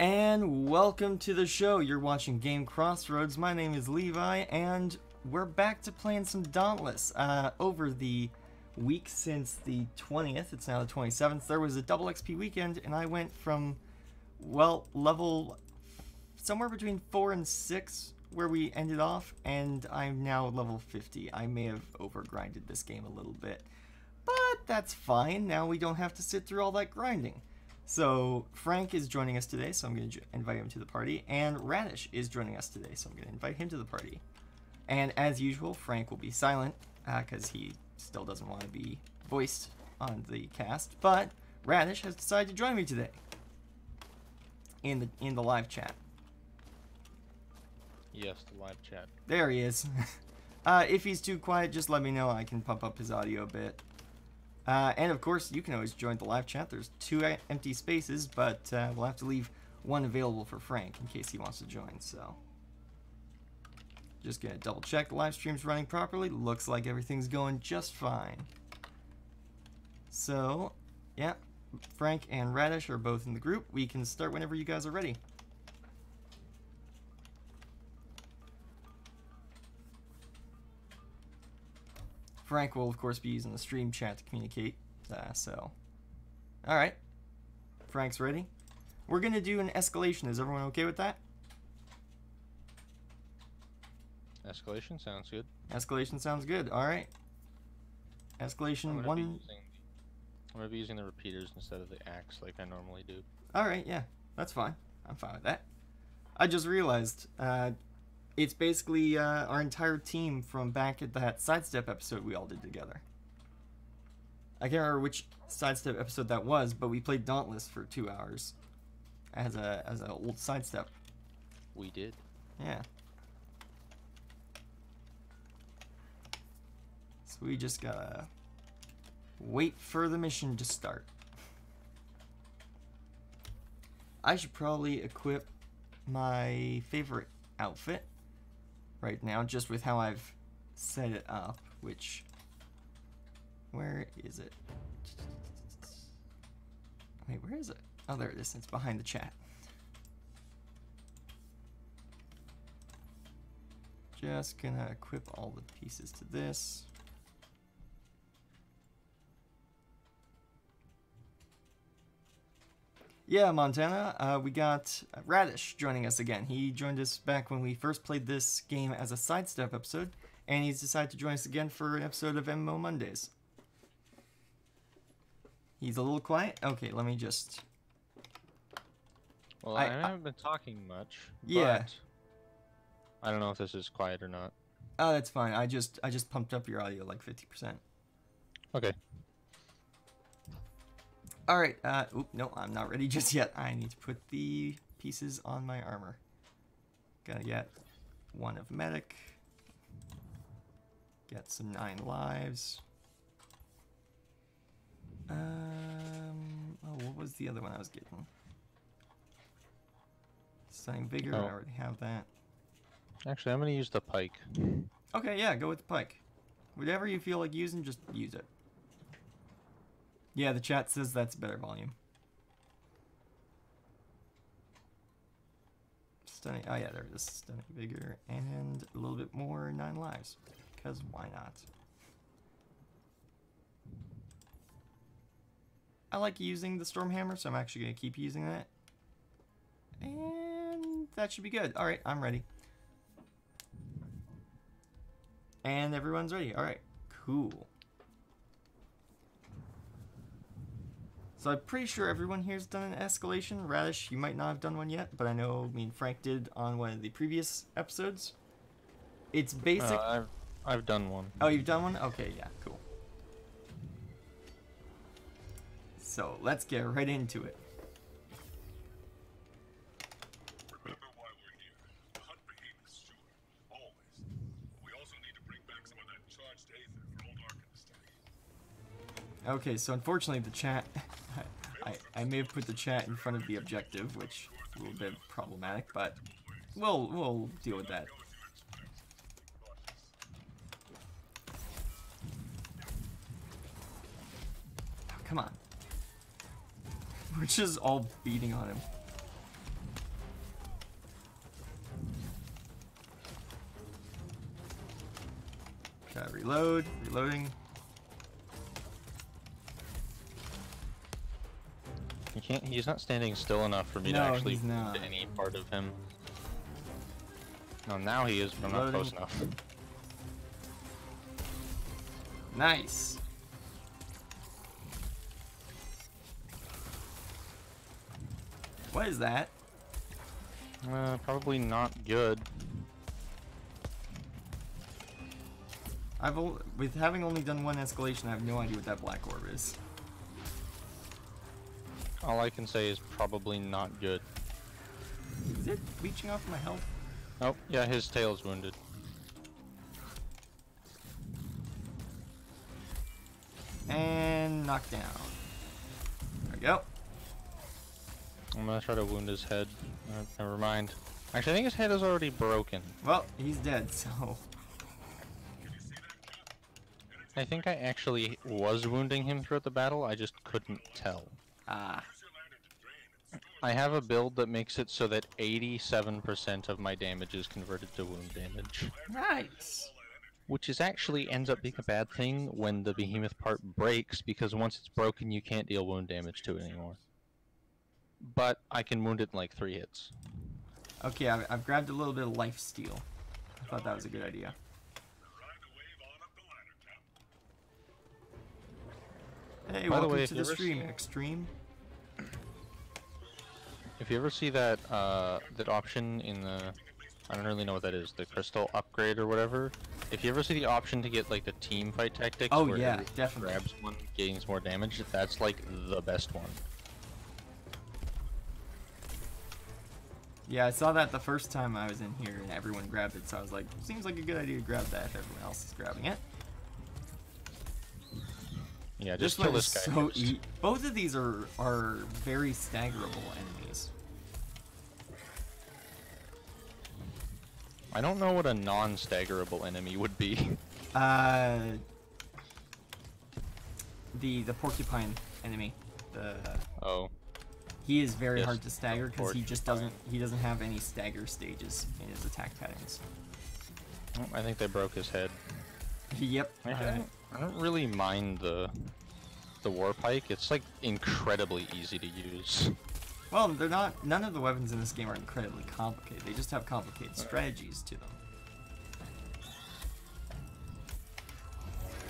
And welcome to the show. You're watching Game Crossroads. My name is Levi, and we're back to playing some Dauntless. Uh, over the week since the 20th, it's now the 27th, there was a double XP weekend, and I went from, well, level somewhere between 4 and 6 where we ended off, and I'm now level 50. I may have overgrinded this game a little bit, but that's fine. Now we don't have to sit through all that grinding. So Frank is joining us today, so I'm going to invite him to the party, and Radish is joining us today, so I'm going to invite him to the party. And as usual, Frank will be silent because uh, he still doesn't want to be voiced on the cast, but Radish has decided to join me today in the in the live chat. Yes, the live chat. There he is. uh, if he's too quiet, just let me know. I can pump up his audio a bit. Uh, and of course, you can always join the live chat. There's two empty spaces, but uh, we'll have to leave one available for Frank in case he wants to join. So, just gonna double check the live stream's running properly. Looks like everything's going just fine. So, yeah, Frank and Radish are both in the group. We can start whenever you guys are ready. Frank will, of course, be using the stream chat to communicate. Uh, so, all right. Frank's ready. We're going to do an escalation. Is everyone okay with that? Escalation sounds good. Escalation sounds good. All right. Escalation I'm one. Using, I'm going to be using the repeaters instead of the axe like I normally do. All right, yeah. That's fine. I'm fine with that. I just realized uh, it's basically uh, our entire team from back at that sidestep episode we all did together. I can't remember which sidestep episode that was, but we played Dauntless for two hours as a as an old sidestep. We did. Yeah. So we just gotta wait for the mission to start. I should probably equip my favorite outfit right now, just with how I've set it up, which... Where is it? Wait, where is it? Oh, there it is. It's behind the chat. Just gonna equip all the pieces to this. Yeah, Montana, uh, we got Radish joining us again. He joined us back when we first played this game as a sidestep episode, and he's decided to join us again for an episode of MMO Mondays. He's a little quiet? Okay, let me just... Well, I, I haven't been talking much, Yeah. I don't know if this is quiet or not. Oh, that's fine. I just I just pumped up your audio like 50%. Okay. Alright, uh, oop, no, I'm not ready just yet. I need to put the pieces on my armor. Gotta get one of medic. Get some nine lives. Um, oh, what was the other one I was getting? Stunning Vigor, oh. I already have that. Actually, I'm gonna use the pike. Okay, yeah, go with the pike. Whatever you feel like using, just use it. Yeah, the chat says that's better volume. Stunning. Oh yeah, there it is. Stunning vigor and a little bit more nine lives. Because why not? I like using the Stormhammer, so I'm actually going to keep using that. And that should be good. Alright, I'm ready. And everyone's ready. Alright, cool. So I'm pretty sure everyone here's done an escalation. Radish, you might not have done one yet, but I know me and Frank did on one of the previous episodes. It's basic. Uh, I've, I've done one. Oh, you've done one? Okay, yeah, cool. So let's get right into it. Okay, so unfortunately the chat... I, I may have put the chat in front of the objective, which is a little bit problematic, but we'll, we'll deal with that. Oh, come on. We're just all beating on him. Okay, reload, reloading. Can't. He's not standing still enough for me No, to actually hit any part of him. No, now he is, but I'm not close enough. Nice. What is that? Uh, probably not good. I've with having only done one escalation, I have no idea what that black orb is. All I can say is probably not good. Is it leeching off my health? Oh, yeah, his tail's wounded. And knocked down. There we go. I'm gonna try to wound his head. Uh, never mind. Actually, I think his head is already broken. Well, he's dead, so I think I actually was wounding him throughout the battle, I just couldn't tell. ah, I have a build that makes it so that 87% of my damage is converted to wound damage. nice. Which is actually ends up being a bad thing when the behemoth part breaks, because once it's broken you can't deal wound damage to it anymore. But I can wound it in like 3 hits. Okay, I've, I've grabbed a little bit of life steal. I thought that was a good idea. Hey, By the welcome way, to the stream, Extreme. If you ever see that uh, that option in the, I don't really know what that is, the crystal upgrade or whatever. If you ever see the option to get like the team fight tactics, Oh, where yeah, definitely. grabs one, gains more damage, that's like the best one. Yeah, I saw that the first time I was in here and everyone grabbed it, so I was like, seems like a good idea to grab that if everyone else is grabbing it. Yeah, This just kill this guy. so e- Both of these are are very staggerable enemies. I don't know what a non-staggerable enemy would be. Uh, the the porcupine enemy. The oh, he is very Yes, hard to stagger because he just doesn't he doesn't have any stagger stages in his attack patterns. oh, I think they broke his head. yep. I, uh, I don't really mind the the war pike. It's like incredibly easy to use. well, they're not. None of the weapons in this game are incredibly complicated. They just have complicated strategies to them.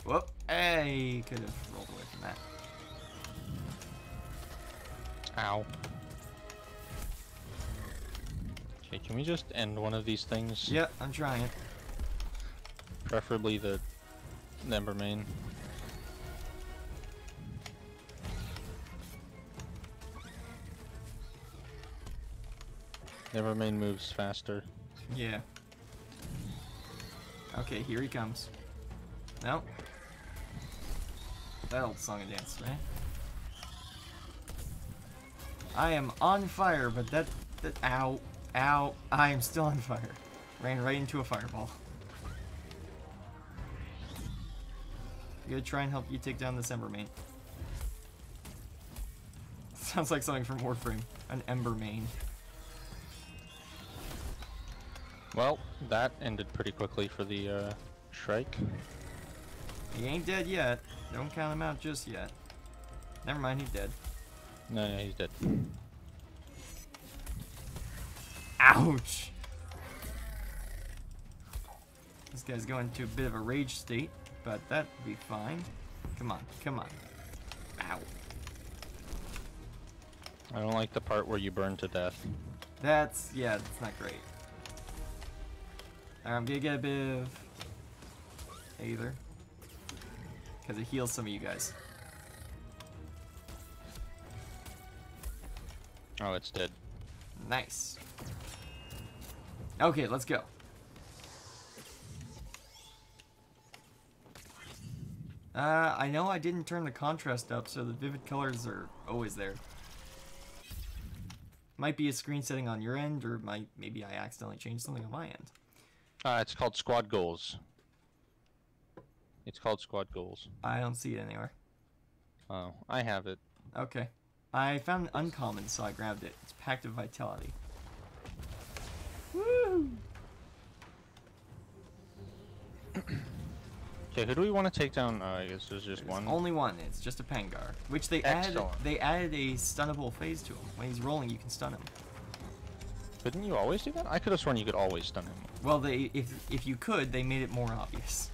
Whoop! Hey, could have rolled away from that. Ow. Okay, can we just end one of these things? Yeah, I'm trying. Preferably the Embermane. Nevermain moves faster. Yeah. Okay, here he comes. No. That old song and dance, right? I am on fire, but that, that, ow, ow, I am still on fire. Ran right into a fireball. I'm gonna try and help you take down this Embermane. Sounds like something from Warframe. An Ember Main. Well, that ended pretty quickly for the uh, Shrike. He ain't dead yet. Don't count him out just yet. Never mind, he's dead. No, no, he's dead. Ouch! This guy's going into a bit of a rage state, but that'd be fine. Come on, come on. Ow. I don't like the part where you burn to death. That's, yeah, that's not great. Um, I'm gonna get a bit of either. Because it heals some of you guys. Oh, it's dead. Nice. Okay, let's go. Uh, I know I didn't turn the contrast up, so the vivid colors are always there. Might be a screen setting on your end, or might maybe I accidentally changed something on my end. Uh, it's called Squad Goals. It's called Squad Goals. I don't see it anywhere. Oh, I have it. Okay. I found an uncommon, so I grabbed it. It's Pact of Vitality. Woo! Okay, who do we want to take down? Uh, I guess there's just There's one. only one. It's just a Pangar, which they added. They added a stunnable phase to him. When he's rolling, you can stun him. Couldn't you always do that? I could have sworn you could always stun him. Well, they if if you could, they made it more obvious.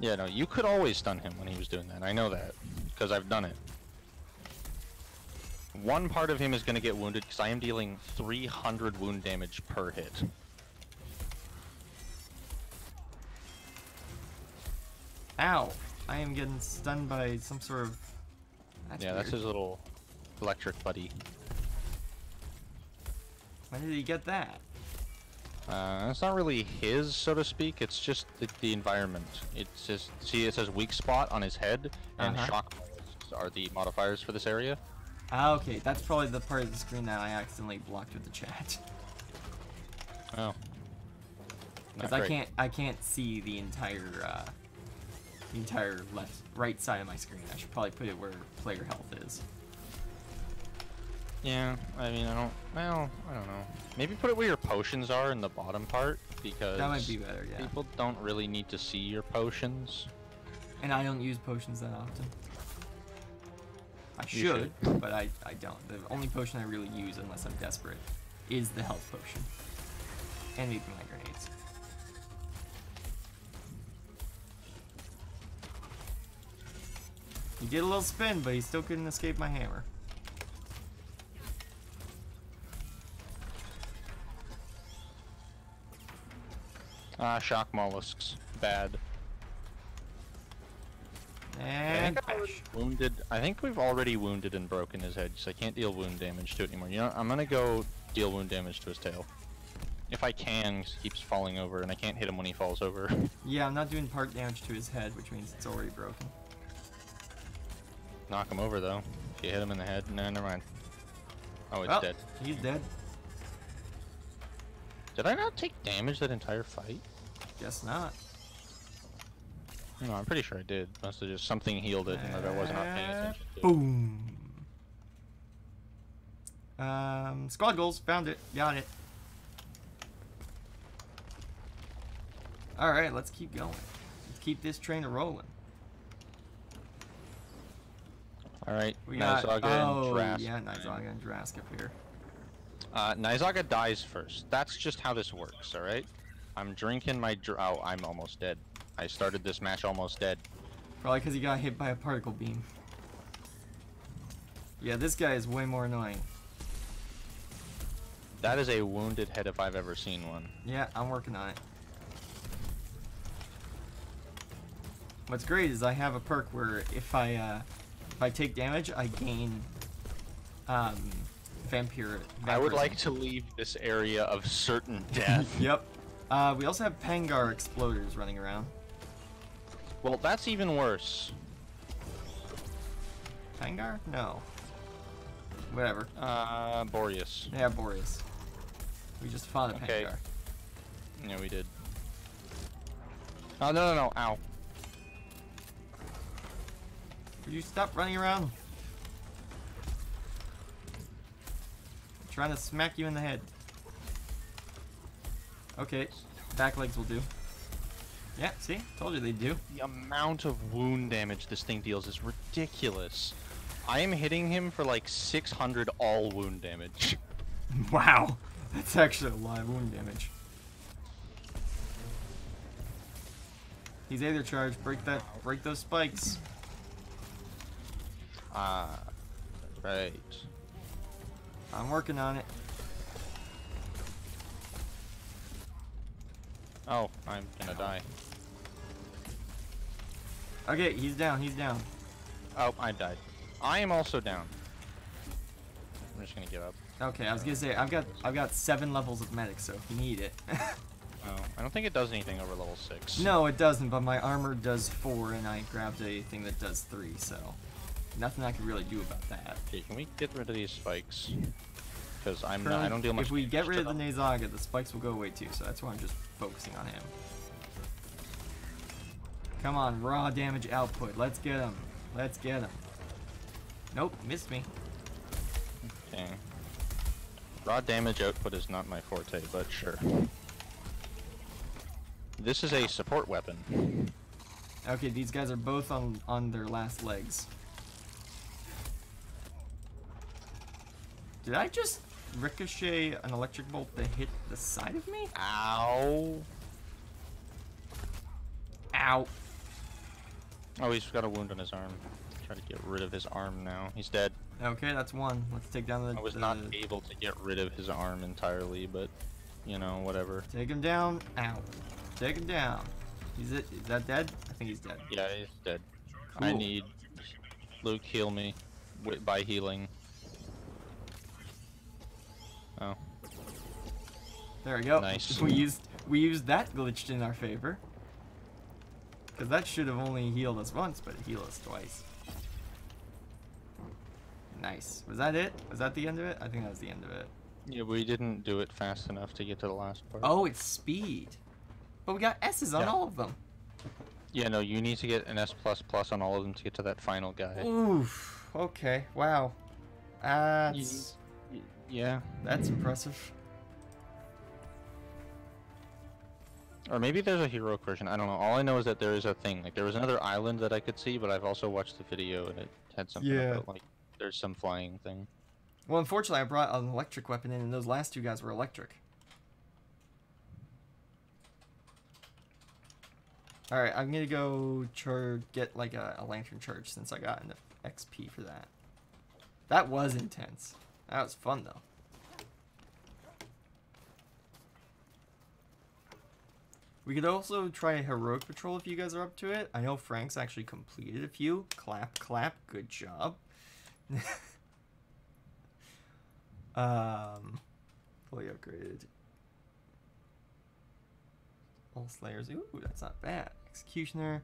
Yeah, no, you could always stun him when he was doing that. I know that because I've done it. One part of him is going to get wounded because I am dealing 300 wound damage per hit. Ow! I am getting stunned by some sort of. That's yeah, that's his little electric buddy. When did he get that? Uh, it's not really his, so to speak. It's just the, the environment. It's just see, it says weak spot on his head, and Uh-huh. shock are the modifiers for this area. Ah, okay, that's probably the part of the screen that I accidentally blocked with the chat. Oh, Because I can't, I can't see the entire, uh, the entire left, right side of my screen. I should probably put it where player health is. Yeah, I mean, I don't. Well, I don't know. Maybe put it where your potions are in the bottom part because That might be better, yeah. people don't really need to see your potions. And I don't use potions that often. I You should, but I, I don't. The only potion I really use, unless I'm desperate, is the health potion. And maybe my grenades. He did a little spin, but he still couldn't escape my hammer. Ah, shock mollusks, bad. And I I. Wounded. I think we've already wounded and broken his head, so I can't deal wound damage to it anymore. You know, I'm gonna go deal wound damage to his tail. If I can, he keeps falling over, and I can't hit him when he falls over. Yeah, I'm not doing part damage to his head, which means it's already broken. Knock him over though. If you hit him in the head, no, never mind. Oh, it's well, dead. he's dead. Did I not take damage that entire fight? Guess not. No, I'm pretty sure I did. Must have just something healed it, and that I was not paying Uh, attention to. Boom. Um, squad goals. Found it. Got it. All right, let's keep going. Let's keep this train a rolling. All right, We got Nayzaga oh and Drask. yeah, Nayzaga and Drask up here. Uh, Nayzaga dies first. That's just how this works, alright? I'm drinking my dr- Oh, I'm almost dead. I started this match almost dead. Probably because he got hit by a particle beam. Yeah, this guy is way more annoying. That is a wounded head if I've ever seen one. Yeah, I'm working on it. What's great is I have a perk where if I uh, if I take damage, I gain um, vampire. I would like to leave this area of certain death. Yep. Uh, we also have Pangar exploders running around. well, that's even worse. Pangar? No. Whatever. Uh, Boreus. Yeah, Boreus. We just fought a Okay. Pangar. Yeah, we did. Oh, no, no, no. Ow. Would you stop running around? I'm trying to smack you in the head. Okay, back legs will do. Yeah, see? Told you they'd do. The amount of wound damage this thing deals is ridiculous. I am hitting him for like 600 all wound damage. Wow! That's actually a lot of wound damage. He's either charged, break that break those spikes. Ah, right. I'm working on it. Oh, I'm gonna die. Okay, he's down, he's down. Oh, I died. I am also down. I'm just gonna give up. Okay, I was gonna say I've got I've got seven levels of medic, so if you need it. Oh, I don't think it does anything over level 6. No, it doesn't, but my armor does four, and I grabbed a thing that does three, so nothing I can really do about that. Okay, can we get rid of these spikes? Because I'm not, I don't deal much If we get rid of the. Nayzaga, the spikes will go away too, so that's why I'm just focusing on him. Come on, raw damage output. Let's get him. Let's get him. Nope, missed me. Okay. Raw damage output is not my forte, but sure. This is a support weapon. Okay, these guys are both on on their last legs. Did I just ricochet an electric bolt that hit the side of me? Ow. Ow. Oh, he's got a wound on his arm. Try to get rid of his arm now. He's dead. Okay, that's one. Let's take down the. I was the- not able to get rid of his arm entirely, but you know, whatever. Take him down. Ow. Take him down. Is it? Is that dead? I think he's dead. Yeah, he's dead. I need Luke heal me by healing. Oh, There we go. Nice. We used we used that glitched in our favor. Cause that should have only healed us once, but it healed us twice. Nice. Was that it? Was that the end of it? I think that was the end of it. yeah, we didn't do it fast enough to get to the last part. Oh, it's speed. But we got S's on Yeah. all of them. Yeah, no, you need to get an S plus plus on all of them to get to that final guy. Oof. Okay. Wow. That's Yeah, that's impressive. or maybe there's a heroic version. I don't know. All I know is that there is a thing. Like there was another island that I could see, but I've also watched the video and it had something Yeah. about like there's some flying thing. Well, unfortunately, I brought an electric weapon in, and those last two guys were electric. All right, I'm gonna go char- get like a, a lantern charge since I got enough XP for that. That was intense. That was fun though. We could also try a heroic patrol if you guys are up to it. I know Frank's actually completed a few. Clap, clap. Good job. Um, fully upgraded. All slayers. Ooh, that's not bad. Executioner.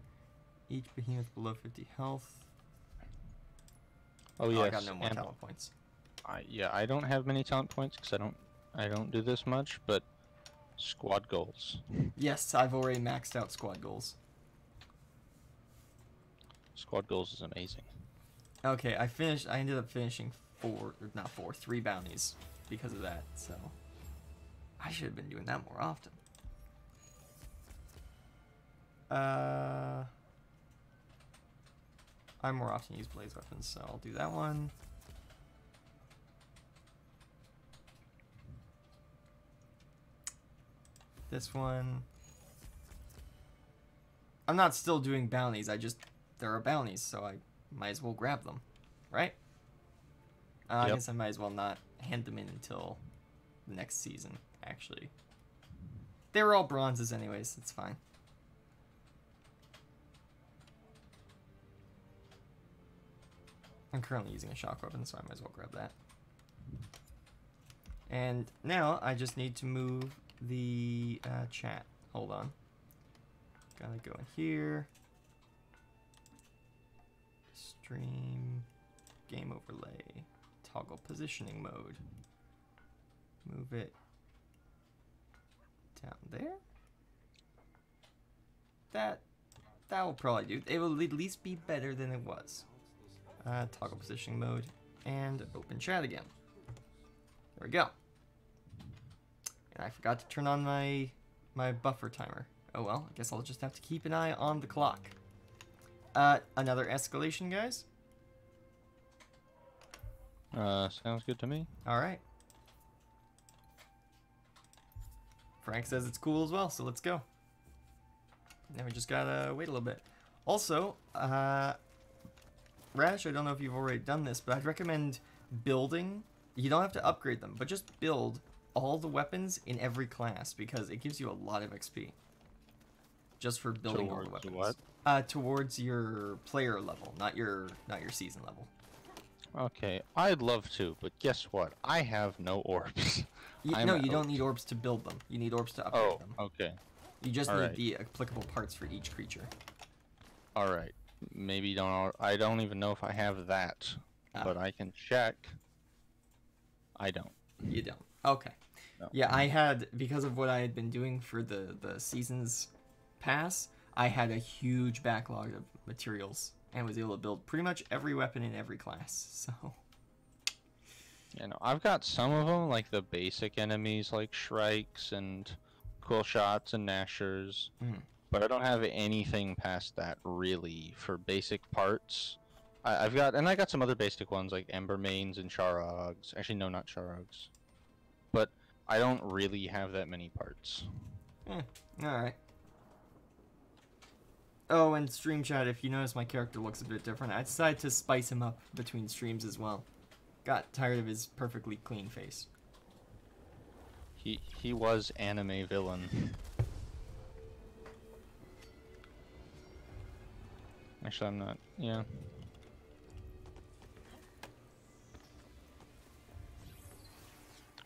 Each behemoth below 50 health. Oh, Oh, yes. I got no more and talent points. I, yeah, I don't have many talent points because I don't I don't do this much, but squad goals. Yes, I've already maxed out squad goals. Squad goals is amazing. Okay, I finished. I ended up finishing four, or not four, three bounties because of that. So I should have been doing that more often. Uh, I more often use blaze weapons, so I'll do that one. This one. I'm not still doing bounties. I just there are bounties, so I might as well grab them, right? Uh, I guess I might as well not hand them in until the next season. Actually, they were all bronzes, anyways. It's fine. I'm currently using a shock weapon, so I might as well grab that. And now I just need to move the uh, chat. Hold on. Gotta go in here. Stream. Game overlay. Toggle positioning mode. Move it down there. That that will probably do. It will at least be better than it was. Uh, toggle positioning mode and open chat again. There we go. I forgot to turn on my my buffer timer. Oh well, I guess I'll just have to keep an eye on the clock. Uh, another escalation, guys. Uh, sounds good to me. All right. Frank says it's cool as well, so let's go. Now we just gotta wait a little bit. Also, uh, Rash, I don't know if you've already done this, but I'd recommend building. You don't have to upgrade them, but just build all the weapons in every class because it gives you a lot of XP. Just for building all the Towards weapons. what? Uh, towards your player level, not your not your season level. Okay, I'd love to, but guess what? I have no orbs. You, no, you don't need orbs to build them. You need orbs to upgrade oh, them. okay. You just alright. need the applicable parts for each creature. All right. Maybe don't. I don't even know if I have that, Ah. but I can check. I don't. You don't. Okay. No. Yeah, I had because of what I had been doing for the the seasons pass. I had a huge backlog of materials and was able to build pretty much every weapon in every class. So You know, I've got some of them, like the basic enemies, like Shrikes and Quillshots and Gnashers. Mhm. But I don't have anything past that really for basic parts. I, I've got, and I got some other basic ones like Embermanes and Charroggs. Actually, no, not Charroggs. But I don't really have that many parts. Eh, alright. Oh, and stream chat, if you notice my character looks a bit different, I decided to spice him up between streams as well. Got tired of his perfectly clean face. He he was anime villain. Actually, I'm not. Yeah.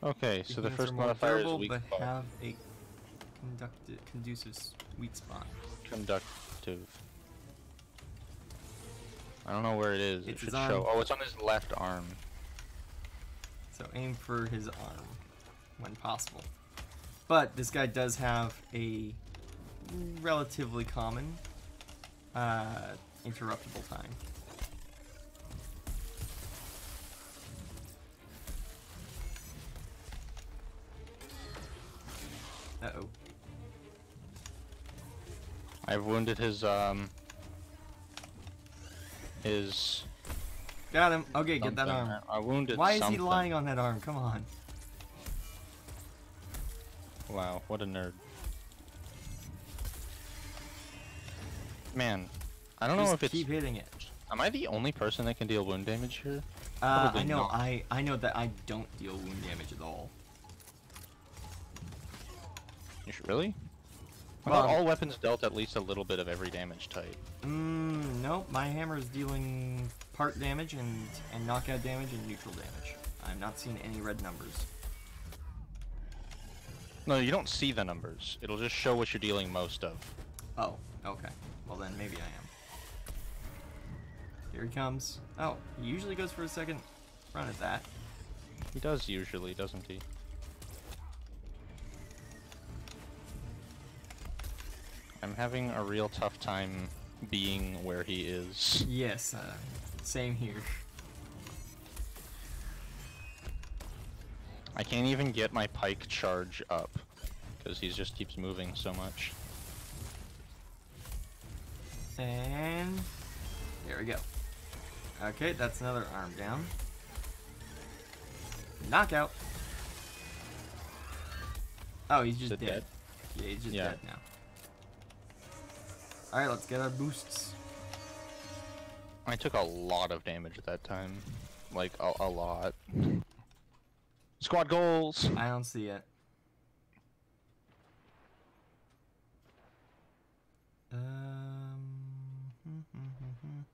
Okay, so the first modifier is weak but spot. have a conductive, conducive s- weak spot. Conductive. I don't know where it is. It's it should show. Oh, it's on his left arm. So aim for his arm when possible. But this guy does have a relatively common uh, interruptible time. Uh oh. I've wounded his um. His. Got him. Okay, get that arm. I wounded. Why is something. he lying on that arm? Come on. Wow, what a nerd. Man, I don't know Just if it's. keep hitting it. Am I the only person that can deal wound damage here? Uh, I know. not. I I know that I don't deal wound damage at all. Really? I Well, thought all weapons dealt at least a little bit of every damage type. Mm, nope. My hammer is dealing part damage and and knockout damage and neutral damage. I'm not seeing any red numbers. No, you don't see the numbers. It'll just show what you're dealing most of. Oh, okay. Well then, maybe I am. Here he comes. Oh, he usually goes for a second run at that. He does usually, doesn't he? I'm having a real tough time being where he is. Yes, uh, same here. I can't even get my pike charge up because he just keeps moving so much. And there we go. Okay, that's another arm down. Knockout. Oh, he's just dead. dead? Yeah, he's just Yeah. dead now. Alright, let's get our boosts. I took a lot of damage at that time. Like, a, a lot. Squad goals! I don't see it. Um,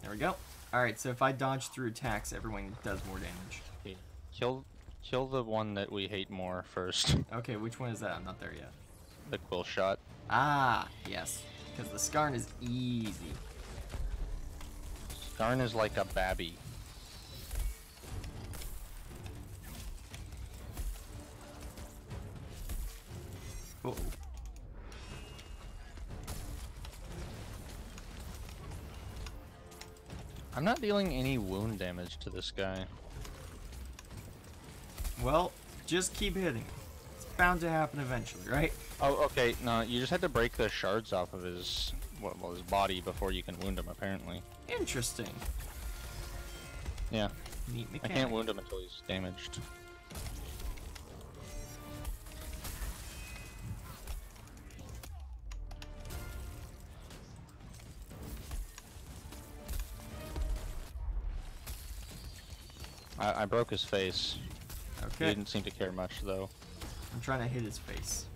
there we go. Alright, so if I dodge through attacks, everyone does more damage. Okay, Kill, kill the one that we hate more first. Okay, which one is that? I'm not there yet. The Quillshot. Ah, yes. Because the Skarn is easy. Skarn is like a babby. Uh oh I'm not dealing any wound damage to this guy. Well, just keep hitting. Bound to happen eventually, right? Oh, okay. No, you just had to break the shards off of his, well, well, his body before you can wound him. Apparently. Interesting. Yeah. Neat I can't wound him until he's damaged. I, I broke his face. Okay. He didn't seem to care much, though. I'm trying to hit his face.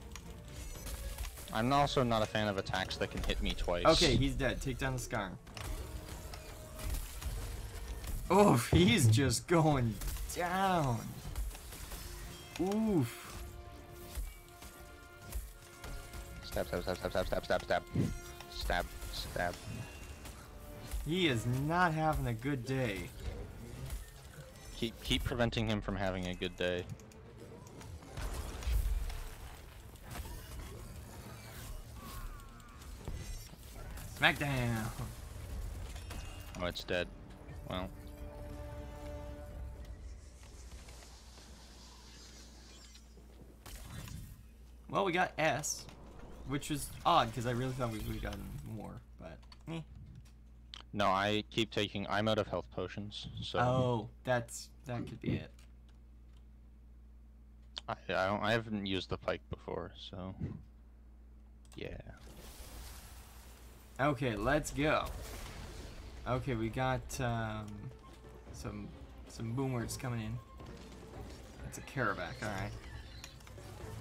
I'm also not a fan of attacks that can hit me twice. Okay, he's dead. Take down the Skarn. Oh, he's just going down. Oof. Stab, stab, stab, stab, stab, stab, stab, stab. Stab, stab. He is not having a good day. Keep, keep preventing him from having a good day. Smackdown. Oh, it's dead. Well, Well, we got S. which was odd because I really thought we would have gotten more, but eh. No, I keep taking. I'm out of health potions, so Oh, that's that could be it. I, I don't. I haven't used the pike before, so yeah. Okay, let's go. Okay, we got um, some some boomers coming in. That's a Kharabak, alright.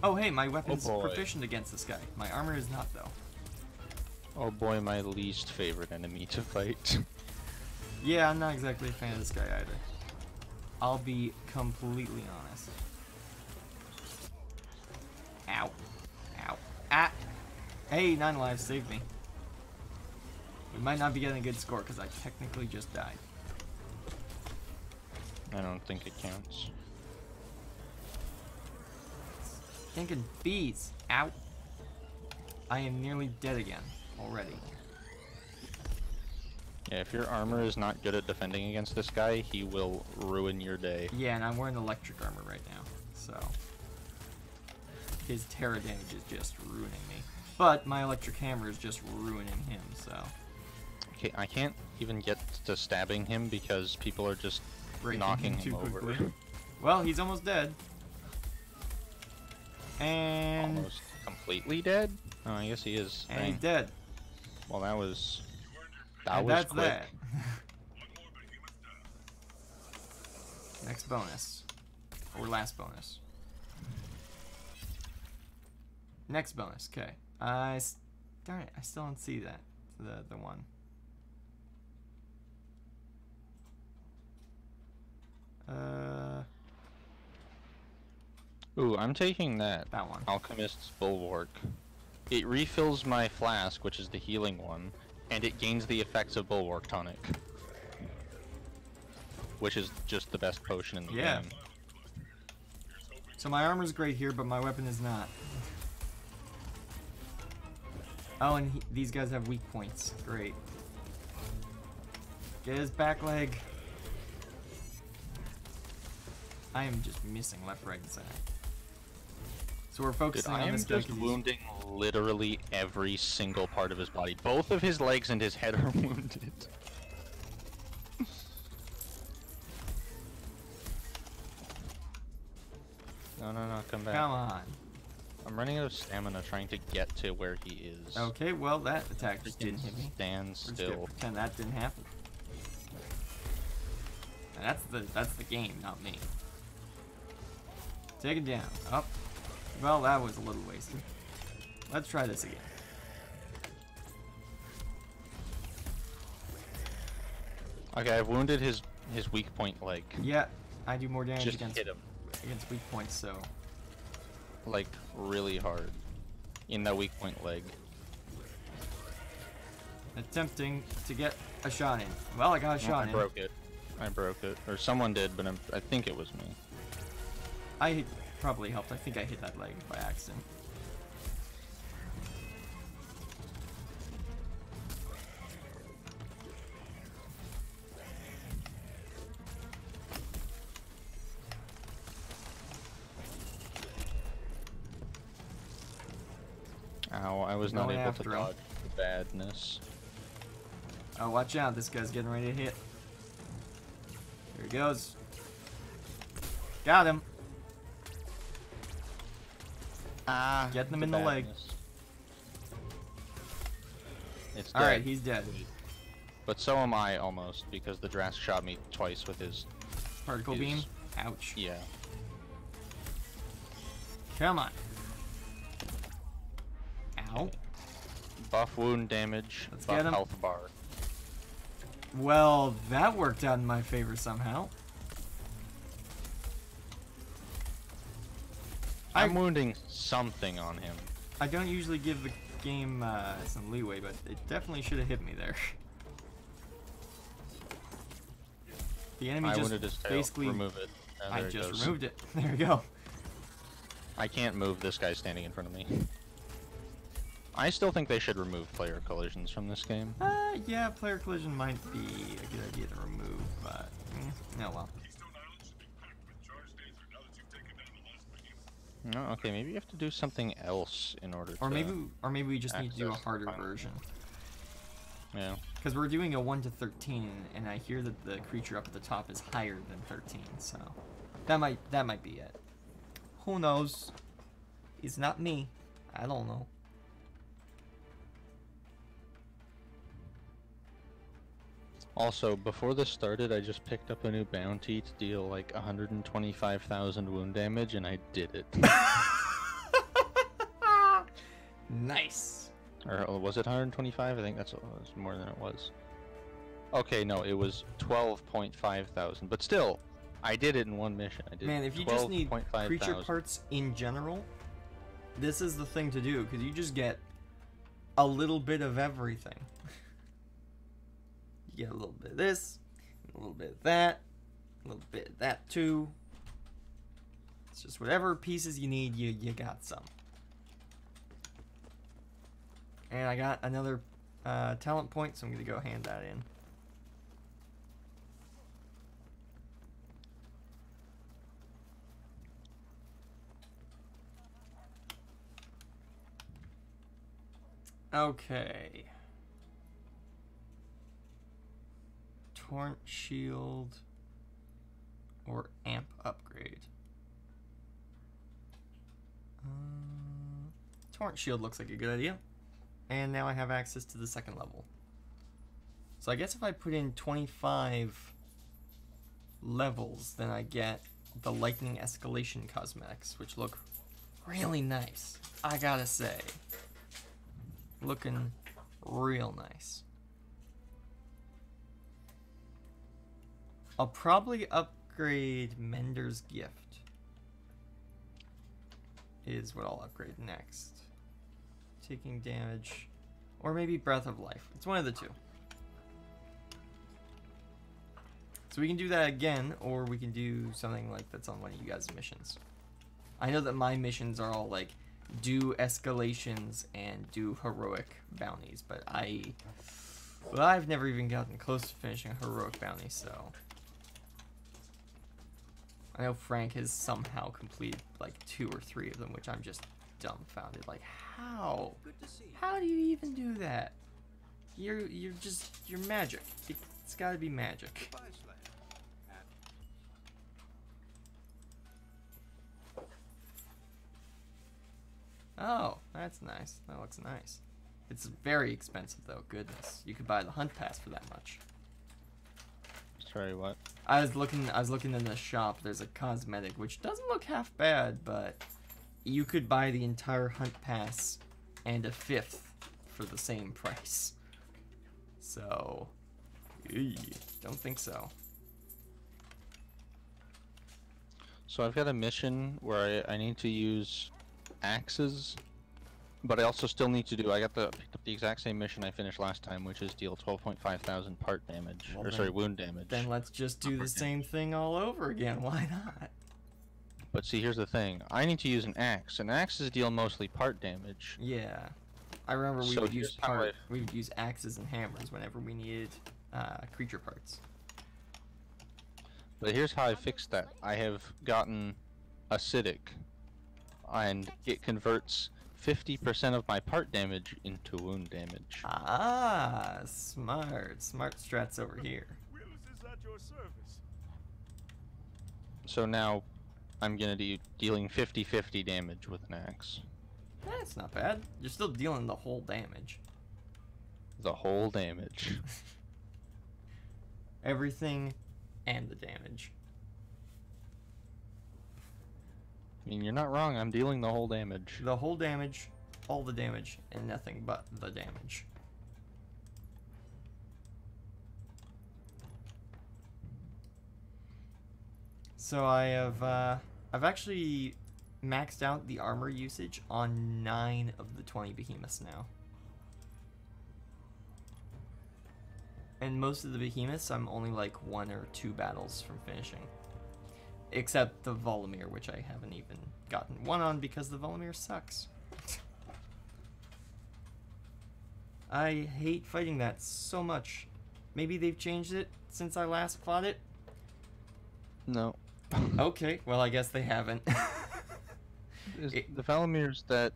Oh hey, my weapon's boy. proficient against this guy. My armor is not though. Oh boy, my least favorite enemy to fight. Yeah, I'm not exactly a fan of this guy either. I'll be completely honest. Ow. Ow. Ah! Hey, Nine Lives saved me. We might not be getting a good score because I technically just died. I don't think it counts. Thinking bees. Ow. I am nearly dead again already. Yeah, if your armor is not good at defending against this guy, he will ruin your day. Yeah, and I'm wearing electric armor right now, so his terra damage is just ruining me. But my electric hammer is just ruining him, so Okay, I can't even get to stabbing him because people are just breaking knocking him him over. quickly. Well, he's almost dead. And Almost completely dead? Oh, I guess he is. and he's dead. Well, that was that and was that's quick. that. Next bonus. Or last bonus. Next bonus, okay. I darn it, I still don't see that. The the one. Uh Ooh, I'm taking that that one. Alchemist's Bulwark. It refills my flask, which is the healing one, and it gains the effects of Bulwark Tonic. Which is just the best potion in the Yeah. game. So my armor's great here, but my weapon is not. Oh, and he, these guys have weak points. Great. Get his back leg. I am just missing left, right, and center. So we're Dude, focusing I on am this guy just 'cause wounding literally every single part of his body. Both of his legs and his head are wounded. No, no, no, come back. Come on. I'm running out of stamina trying to get to where he is. Okay, well that attack just didn't hit me. Stand We're just still. pretend that didn't happen. And that's the that's the game, not me. Take it down. Up. Well, that was a little wasted. Let's try this again. Okay, I've wounded his his weak point leg. Yeah, I do more damage Just against hit him against weak points, so like really hard in that weak point leg. attempting to get a shot in. Well, I got a Oh, shot I in. broke it. I broke it, or someone did, but I'm, I think it was me. I probably helped. I think I hit that leg by accident. Ow! I was not able to dodge the badness. Oh, watch out. This guy's getting ready to hit. Here he goes. Got him. Ah, Getting him in the leg. It's Alright, he's dead. But so am I almost because the Drask shot me twice with his. Particle Is- beam. Ouch. Yeah. Come on. Ow. Buff wound damage. Let's buff get him. health bar. Well, that worked out in my favor somehow. I- I'm wounding something on him. I don't usually give the game uh, some leeway, but it definitely should have hit me there. The enemy I just wounded his tail. basically. Remove it. And I just goes. removed it. There we go. I can't move this guy standing in front of me. I still think they should remove player collisions from this game. Uh, yeah, player collision might be a good idea to remove, but mm, no, well. No, okay, maybe you have to do something else in order to. Or maybe, or maybe we just need to do a harder version. Yeah. Because we're doing a 1 to 13, and I hear that the creature up at the top is higher than 13, so that might that might be it. Who knows? It's not me. I don't know. Also, before this started, I just picked up a new bounty to deal like 125,000 wound damage, and I did it. nice. or uh, was it 125? I think that's was more than it was. Okay, no, it was 12.5 thousand, but still, I did it in one mission. I did Man, if you just need 12.5 creature thousand. parts in general, this is the thing to do because you just get a little bit of everything. you a little bit of this, a little bit of that, a little bit of that too. It's just whatever pieces you need, you you got some. And I got another uh, talent point, so I'm gonna go hand that in. Okay. Torrent shield or amp upgrade. Uh, torrent shield looks like a good idea. And now I have access to the second level. So I guess if I put in 25 levels, then I get the lightning escalation cosmetics, which look really nice. I gotta say looking real nice. I'll probably upgrade Mender's Gift. Is what I'll upgrade next. Taking damage. Or maybe Breath of Life. It's one of the two. So we can do that again, or we can do something like that's on one of you guys' missions. I know that my missions are all like do escalations and do heroic bounties, but I well, I've never even gotten close to finishing a heroic bounty, so I know Frank has somehow completed like two or three of them, which I'm just dumbfounded. Like how? How do you even do that? You're you're just you're magic. It's got to be magic. Oh, that's nice. That looks nice. It's very expensive though. Goodness, you could buy the hunt pass for that much. Sorry, what? I was looking. I was looking in the shop. There's a cosmetic which doesn't look half bad, but you could buy the entire hunt pass and a fifth for the same price. So, don't think so. So I've got a mission where I, I need to use axes, but I also still need to do. I got the picked up the exact same mission I finished last time, which is deal 12.5 thousand part damage, Well, or sorry, wound damage. Then let's just do the same thing all over again. Why not? But see, here's the thing: I need to use an axe, and axes deal mostly part damage. Yeah, I remember we So would use part. I- We would use axes and hammers whenever we needed uh, creature parts. But here's how I fixed that. I have gotten acidic, and it converts 50% of my part damage into wound damage. Ah, smart, smart strats over here. At your service. So now I'm gonna be dealing 50-50 damage with an axe. That's not bad. You're still dealing the whole damage. The whole damage. Everything and the damage. I mean, you're not wrong. I'm dealing the whole damage. The whole damage, all the damage, and nothing but the damage. So I have, uh, I've actually maxed out the armor usage on 9 of the 20 behemoths now. And most of the behemoths, I'm only like one or two battles from finishing. Except the Valomyr, which I haven't even gotten one on because the Valomyr sucks. I hate fighting that so much. Maybe they've changed it since I last fought it? No. Okay, well, I guess they haven't. It- the Valomyr's that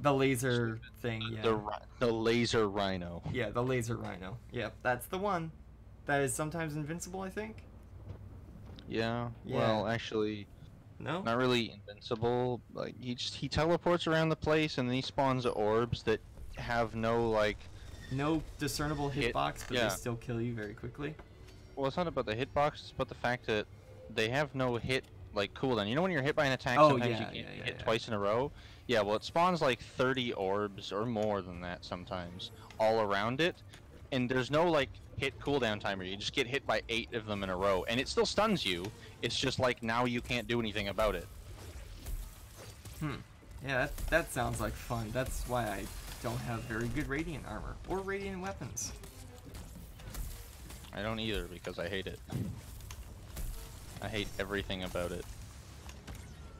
The laser thing, yeah. the the laser rhino? Yeah, the laser rhino. Yep, that's the one. That is sometimes invincible, I think. Yeah. Yeah. Well, actually, No? not really invincible. Like he just he teleports around the place and then he spawns orbs that have no like. No discernible Hit- hitbox, but yeah. they still kill you very quickly. Well, it's not about the hitbox. It's about the fact that they have no hit like cooldown. You know when you're hit by an attack, Oh, sometimes yeah, you can't yeah, hit twice in a row. Yeah. Well, it spawns like 30 orbs or more than that sometimes all around it, and there's no like hit cooldown timer. You just get hit by eight of them in a row, and it still stuns you. It's just like now you can't do anything about it. Hmm. Yeah, that, that sounds like fun. That's why I don't have very good radiant armor or radiant weapons. I don't either because I hate it. I hate everything about it.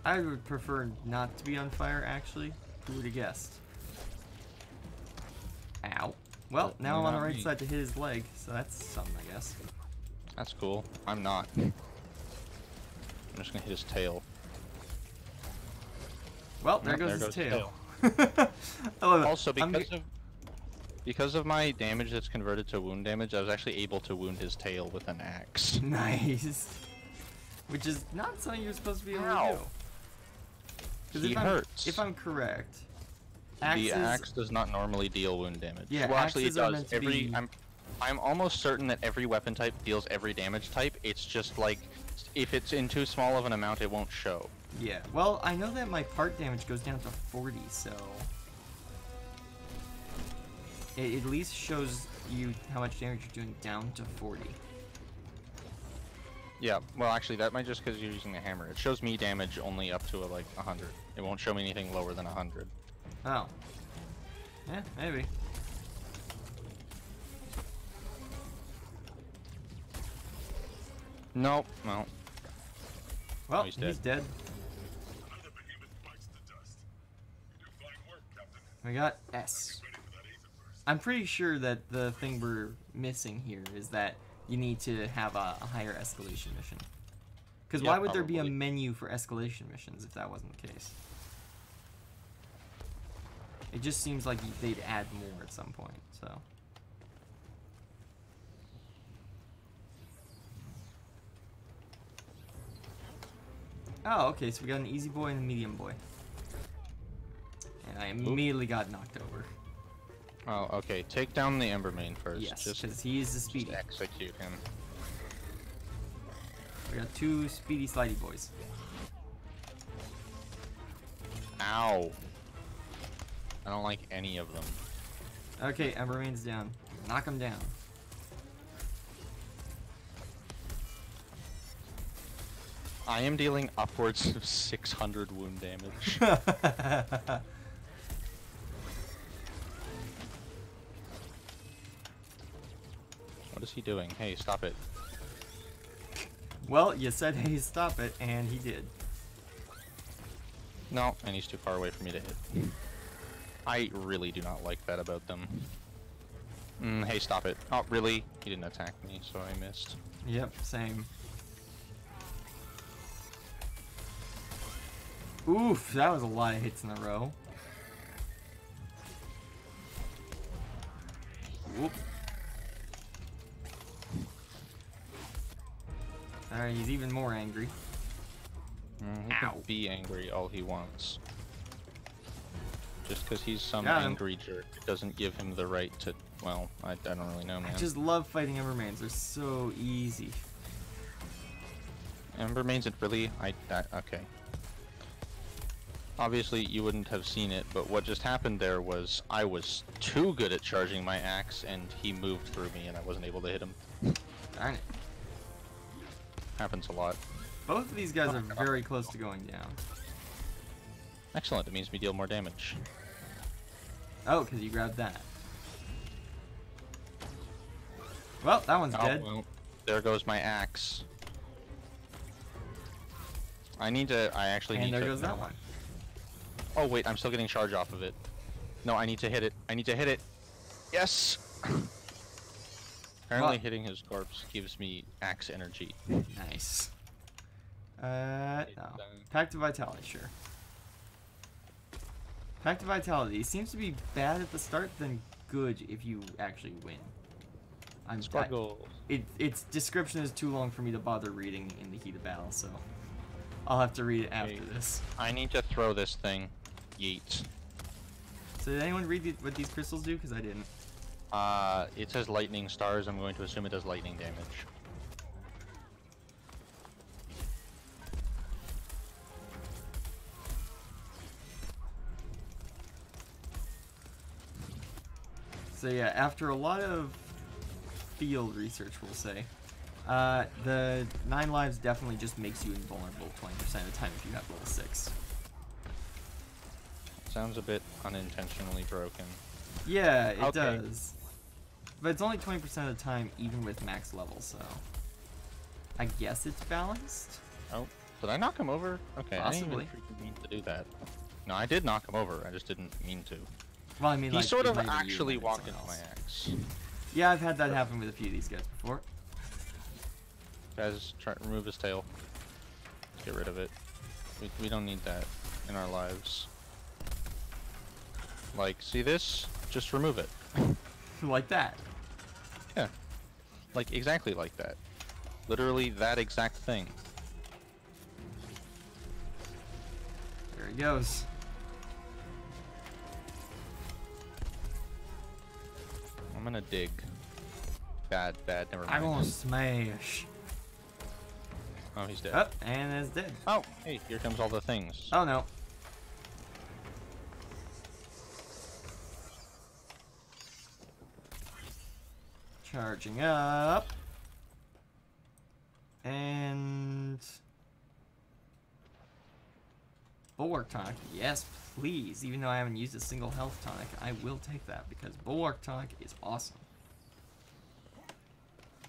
I would prefer not to be on fire, actually. Who would have guessed? Ow. Well, But now I'm on the right me. side to hit his leg, so that's something, I guess. That's cool. I'm not. I'm just gonna hit his tail. Well, there goes there his goes tail. I love it. Also, I'm because of because of my damage that's converted to wound damage, I was actually able to wound his tail with an axe. Nice. Which is not something you're supposed to be able Ow. to do. He if I'm, hurts. If I'm correct, The axe does not normally deal wound damage. Yeah, well, actually, it does. Every be- I'm I'm almost certain that every weapon type deals every damage type. It's just like if it's in too small of an amount, it won't show. Yeah. Well, I know that my part damage goes down to 40, so it at least shows you how much damage you're doing down to 40. Yeah, well, actually, that might just because you're using a hammer. It shows me damage only up to a, like 100. It won't show me anything lower than 100. Oh. Yeah, maybe. Nope, no. Well, oh, he's he's, dead. dead. Another behemoth bites the dust. You do fine work, Captain. We got S. Ready for that Aether burst. I'm pretty sure that the thing we're missing here is that you need to have a, a higher escalation mission. Because Yeah, why would there be a menu for escalation missions if that wasn't the case? It just seems like they'd add more at some point, so. Oh, okay, so we got an easy boy and a medium boy. And I immediately got knocked over. Oh, okay. Take down the Embermane first. Yes, because he is the speedy. execute him. We got two speedy slidey boys. Ow. I don't like any of them. Okay, Embermane's down. Knock him down. I am dealing upwards of 600 wound damage. what is he doing? Hey, stop it. well, you said, hey, stop it, and he did. No, and he's too far away for me to hit. I really do not like that about them. Mm, hey, stop it. Oh, really? He didn't attack me, so I missed. Yep, same. Oof, that was a lot of hits in a row. Whoop. Alright, he's even more angry. Mm, he Ow. can be angry all he wants. Just because he's some Got him. angry jerk doesn't give him the right to. Well, I, I don't really know, man. I just love fighting Embermanes. They're so easy. Embermane's it really? I, I okay. Obviously, you wouldn't have seen it, but what just happened there was I was too good at charging my axe, and he moved through me, and I wasn't able to hit him. Darn it. Happens a lot. Both of these guys Oh, are very close to going down. Excellent. It means we deal more damage. Oh, because you grabbed that. Well, that one's Oh, dead. well, there goes my axe. I need to. I actually And need there goes that one. Oh wait, I'm still getting charge off of it. No, I need to hit it. I need to hit it. Yes. Apparently, What? hitting his corpse gives me axe energy. Nice. Uh, no. Pact of Vitality, sure. Pact of Vitality seems to be bad at the start, then good if you actually win. I'm Squad goals. it, its description is too long for me to bother reading in the heat of battle, so I'll have to read it after Okay. this. I need to throw this thing. Yeet. So did anyone read the, what these crystals do? Because I didn't. Uh, it says lightning stars. I'm going to assume it does lightning damage. So yeah, after a lot of field research, we'll say, uh, the nine lives definitely just makes you invulnerable 20% of the time if you have level six. Sounds a bit unintentionally broken. Yeah, it Okay. does. But it's only 20% of the time, even with max level, so I guess it's balanced. Oh, did I knock him over? Okay, I didn't Possibly. even mean to do that. No, I did knock him over. I just didn't mean to. Well, I mean, He like, sort of might have been you actually walked into my axe. Yeah, I've had that happen with a few of these guys before. Guys, try to remove his tail. Let's get rid of it. We, we don't need that in our lives. Like, see this? Just remove it. like that. Yeah. Like, exactly like that. Literally that exact thing. There he goes. I'm gonna dig. Bad, bad, never mind. I'm gonna smash. Oh, he's dead. Oh, and it's dead. Oh, hey, here comes all the things. Oh no. Charging up. And Bulwark tonic, yes, please. Even though I haven't used a single health tonic, I will take that because Bulwark tonic is awesome.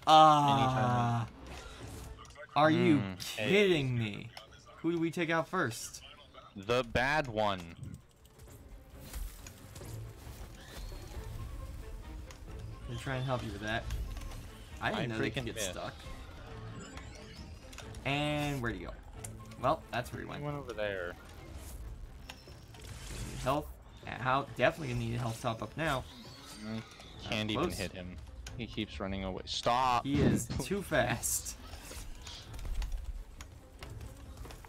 Ah, are you hey. kidding me? Who do we take out first? The bad one. Let me try and help you with that. I didn't I know they could get missed. stuck. And where'd he go? Well, that's where he went. He went over there. Health. How definitely gonna need a health top up now. Mm, Can't even hit him. He keeps running away. Stop! He is too fast.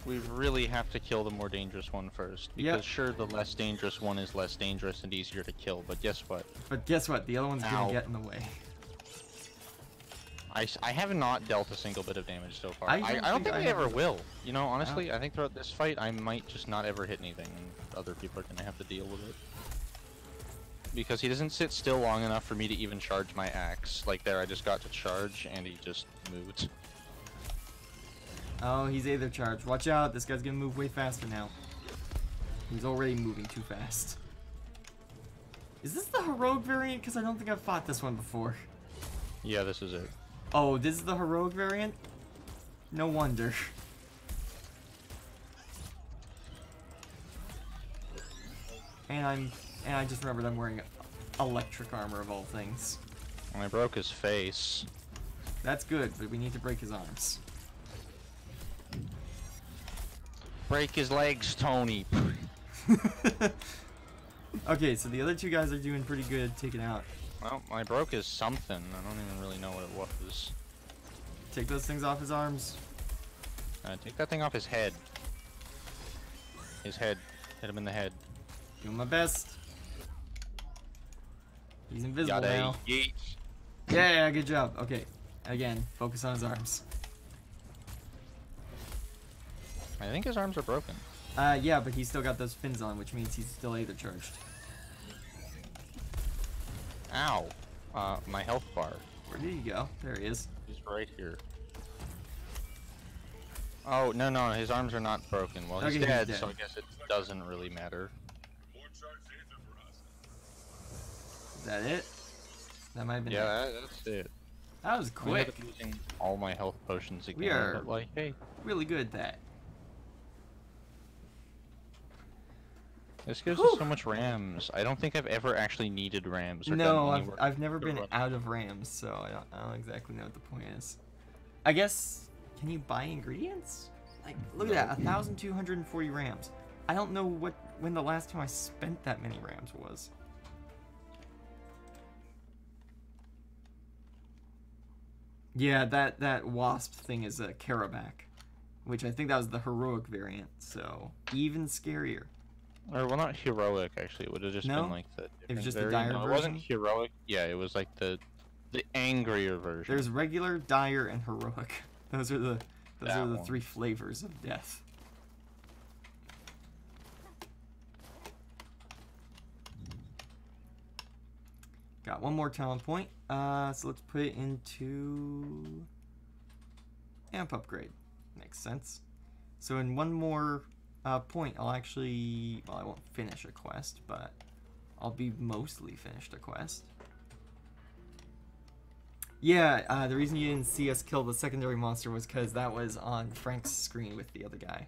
We really have to kill the more dangerous one first. Yep. Because sure, the less dangerous one is less dangerous and easier to kill, but guess what? But guess what? The other one's gonna get in the way. I, I have not dealt a single bit of damage so far. I I, don't I, don't think think I I, ever will. You know, honestly, I think throughout this fight, I might just not ever hit anything, and other people are gonna have to deal with it. Because he doesn't sit still long enough for me to even charge my axe. Like there, I just got to charge, and he just moved. Oh, he's either charged. Watch out, this guy's gonna move way faster now. He's already moving too fast. Is this the heroic variant? Because I don't think I've fought this one before. Yeah, this is it. Oh, this is the heroic variant? No wonder. And I'm and I just remembered I'm wearing electric armor of all things. And I broke his face. That's good, but we need to break his arms. Break his legs, Tony. okay, so the other two guys are doing pretty good taking out. Well, I broke his something. I don't even really know what it was. Take those things off his arms. Uh, take that thing off his head. His head. Hit him in the head. Doing my best. He's invisible Yada now. yeet. Yeah, good job. Okay, again, focus on his arms. I think his arms are broken. Uh, yeah, but he's still got those fins on, which means he's still either charged. Ow. Uh, my health bar. Where did he go? There he is. He's right here. Oh, no, no, his arms are not broken. Well, he's Okay, he's dead, dead. so I guess it doesn't really matter. More charged Aether for us. Is that it? That might have been Yeah, it. that, that's it. That was I ended quick. up using all my health potions again, We are- but like, hey, Really good at that. This gives Whew. us so much rams. I don't think I've ever actually needed rams. Or No, I've, I've never been run. out of rams, so I don't, I don't exactly know what the point is. I guess, can you buy ingredients? Like, look at that, 1,240 rams. I don't know what when the last time I spent that many rams was. Yeah, that that wasp thing is a Kharabak, which I think that was the heroic variant, so even scarier. Or well, not heroic actually. It would have just No? been like the. It was just the dire no, It wasn't heroic. Yeah, it was like the, the angrier version. There's regular, dire, and heroic. Those are the those That are the one. three flavors of death. Got one more talent point. Uh, so let's put it into amp upgrade. Makes sense. So in one more uh, point, I'll actually well, I won't finish a quest, but I'll be mostly finished a quest. Yeah, uh, the reason you didn't see us kill the secondary monster was because that was on Frank's screen with the other guy.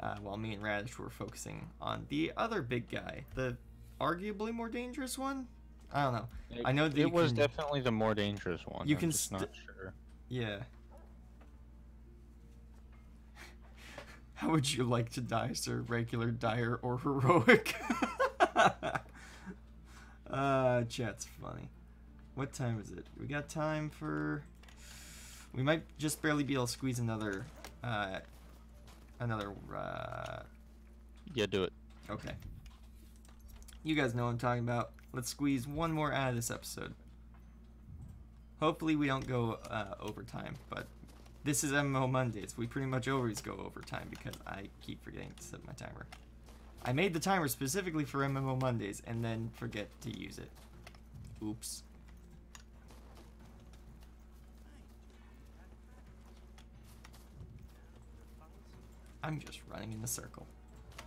Uh, while me and Radish were focusing on the other big guy, the arguably more dangerous one. I don't know. It- I know that it was can- definitely the more dangerous one. You I'm can just not sure. Yeah. How would you like to die, sir? Regular, dire, or heroic? uh, chat's funny. What time is it? We got time for. We might just barely be able to squeeze another. Uh, another. Uh, Yeah, do it. okay. You guys know what I'm talking about. Let's squeeze one more out of this episode. Hopefully, we don't go uh, overtime, but this is MMO Mondays. We pretty much always go overtime because I keep forgetting to set my timer. I made the timer specifically for MMO Mondays and then forget to use it. Oops. I'm just running in a circle.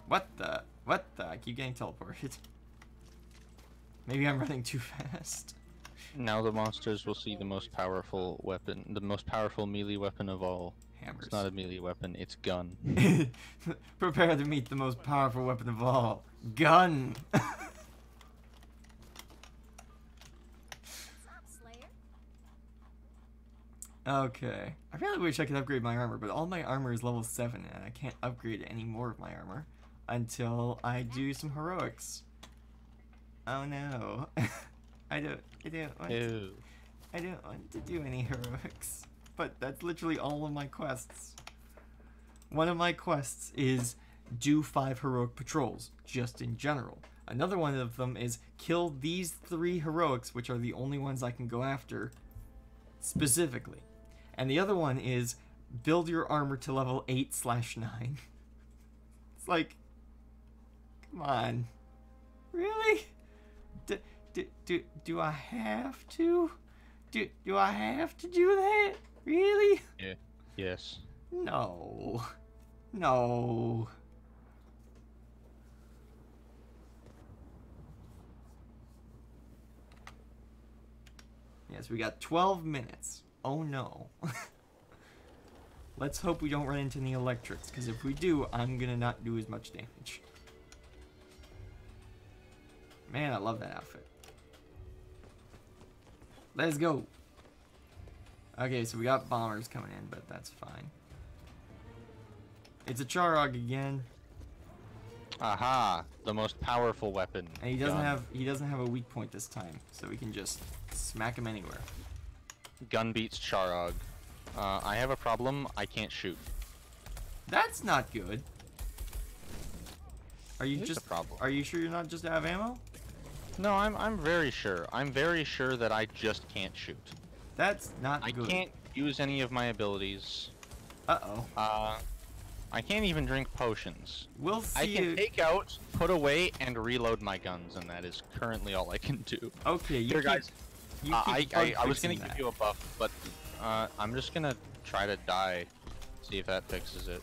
What the? What the? I keep getting teleported. Maybe I'm running too fast. Now the monsters will see the most powerful weapon, the most powerful melee weapon of all. Hammers. It's not a melee weapon, it's gun. Prepare to meet the most powerful weapon of all. Gun! What's up, Slayer? okay. I really wish I could upgrade my armor, but all my armor is level 7, and I can't upgrade any more of my armor until I do some heroics. Oh no. I don't I don't want to, I don't want to do any heroics. But that's literally all of my quests. One of my quests is do five heroic patrols, just in general. Another one of them is kill these three heroics, which are the only ones I can go after specifically. And the other one is build your armor to level 8 slash 9. It's like, come on. Really? Do, do, do, I have to? Do, do I have to do that? Really? Yeah. Yes. No. No. Yes, we got 12 minutes. Oh no. Let's hope we don't run into any electrics, because if we do, I'm gonna not do as much damage. Man, I love that outfit. Let's go. Okay, so we got bombers coming in, but that's fine. It's a Charrogg again, Aha! The most powerful weapon. and he doesn't gun. have he doesn't have a weak point this time, so we can just smack him anywhere. Gun beats Charrogg. Uh, I have a problem. I can't shoot. That's not good. Are you It is a just problem. Are you sure you're not just out of ammo? No, I'm I'm very sure. I'm very sure that I just can't shoot. That's not I good. can't use any of my abilities. Uh oh. Uh, I can't even drink potions. We'll see. I can take out, put away, and reload my guns, and that is currently all I can do. Okay, you Here, keep, guys. You Uh, I, I, I was gonna fixing give you a buff, but uh, I'm just gonna try to die. See if that fixes it.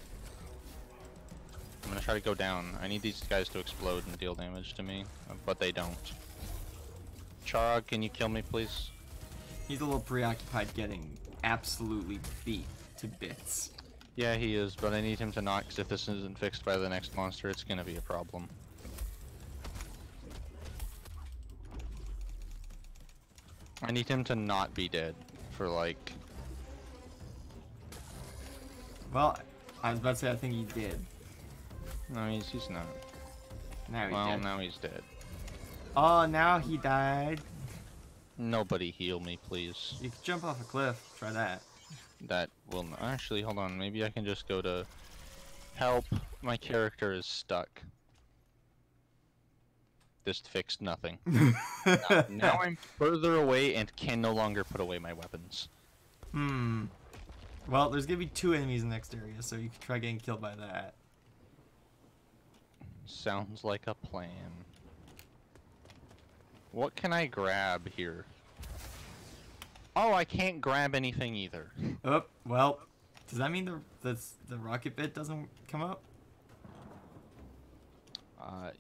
I'm gonna try to go down. I need these guys to explode and deal damage to me, but they don't. Charrogg, can you kill me, please? He's a little preoccupied getting absolutely beat to bits. Yeah, he is, but I need him to not, because if this isn't fixed by the next monster, it's gonna be a problem. I need him to not be dead for like Well, I was about to say I think he did. No, he's, he's not. Now he's Well, dead. now he's dead. Oh, now he died. Nobody heal me, please. You could jump off a cliff. Try that. That will n- actually hold on. Maybe I can just go to help. My character is stuck. This fixed nothing. now, now I'm further away and can no longer put away my weapons. Hmm. Well, there's gonna be two enemies in the next area, so you can try getting killed by that. Sounds like a plan. What can I grab here? Oh, I can't grab anything either. Oh, well, does that mean the the the rocket bit doesn't come up? Uh,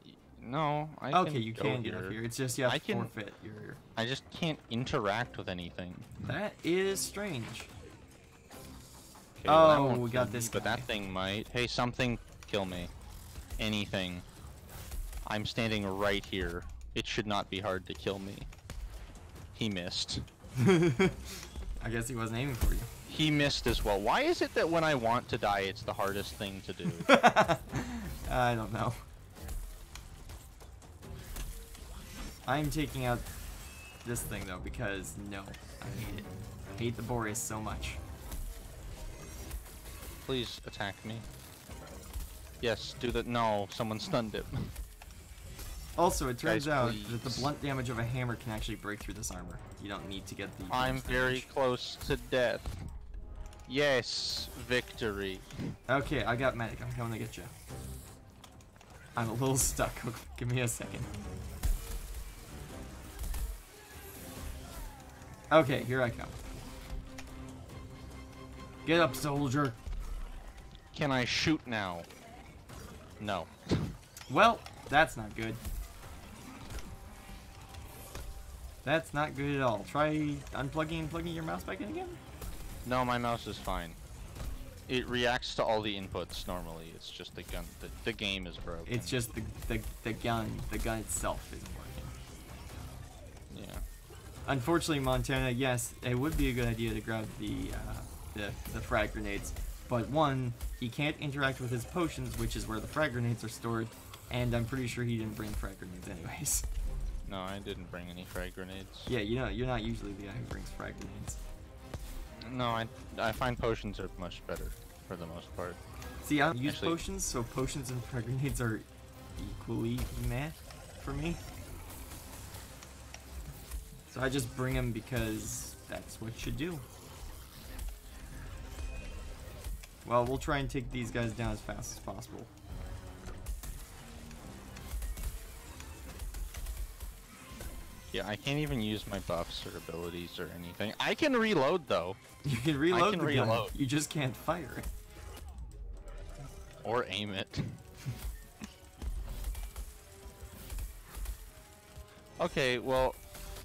no, I okay, can you can get up here. It's just you have I to can- forfeit your. I just can't interact with anything. That is strange. Okay, Oh, we got me, this But that thing might. Hey, something kill me. Anything. I'm standing right here. It should not be hard to kill me. He missed. I guess he wasn't aiming for you. He missed as well. Why is it that when I want to die, it's the hardest thing to do? I don't know. I'm taking out this thing though because no, I hate it. I hate the Boreus so much. Please attack me. Yes, do that. No, someone stunned it. Also, it turns Guys, out that the blunt damage of a hammer can actually break through this armor. You don't need to get the. I'm very damage. close to death. Yes, victory. Okay, I got medic. I'm coming to get you. I'm a little stuck. Give me a second. Okay, here I come. Get up, soldier. Can I shoot now? No. Well, that's not good. That's not good at all. Try unplugging and plugging your mouse back in again. No, my mouse is fine. It reacts to all the inputs normally. It's just the gun. The, the game is broken. It's just the, the the gun. The gun itself isn't working. yeah. Unfortunately, Montana, yes, it would be a good idea to grab the uh, the, the frag grenades. But one, he can't interact with his potions, which is where the frag grenades are stored, and I'm pretty sure he didn't bring frag grenades anyways. No, I didn't bring any frag grenades. yeah, you know, you're not usually the guy who brings frag grenades. No, I I find potions are much better for the most part. See, I use Actually- potions, so potions and frag grenades are equally meh for me. So I just bring them because that's what you do. Well, we'll try and take these guys down as fast as possible. Yeah, I can't even use my buffs or abilities or anything. I can reload though, You can reload I can the gun, reload. you just can't fire it. or aim it. okay, well,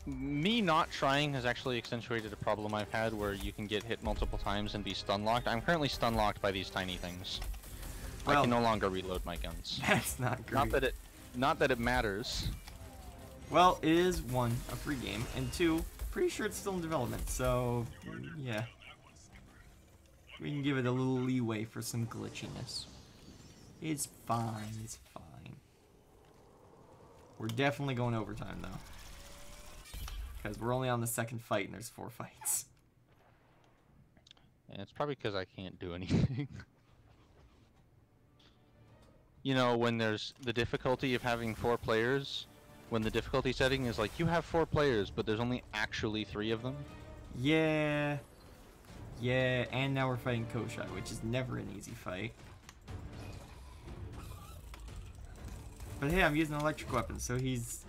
me not trying has actually accentuated a problem I've had where you can get hit multiple times and be stun locked. I'm currently stun locked by these tiny things. I can no longer reload my guns. That's not great. Not that it, not that it matters. Well, it is one, a free game, and two, pretty sure it's still in development, so yeah. We can give it a little leeway for some glitchiness. It's fine, it's fine. We're definitely going overtime though. Because we're only on the second fight and there's four fights. And it's probably because I can't do anything. you know, when there's the difficulty of having four players, when the difficulty setting is like you have four players, but there's only actually three of them. Yeah. Yeah, and now we're fighting Koshai, which is never an easy fight. But hey, I'm using an electric weapon, so he's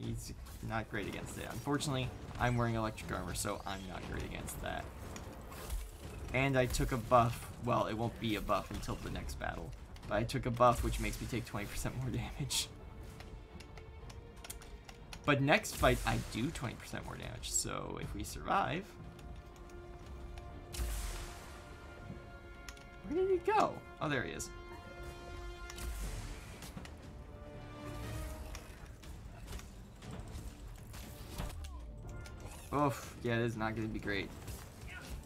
he's not great against it. Unfortunately, I'm wearing electric armor, so I'm not great against that. And I took a buff. Well, it won't be a buff until the next battle. But I took a buff which makes me take 20% more damage. But next fight, I do 20% more damage. So if we survive... Where did he go? Oh, there he is. Oof, yeah, this is not going to be great.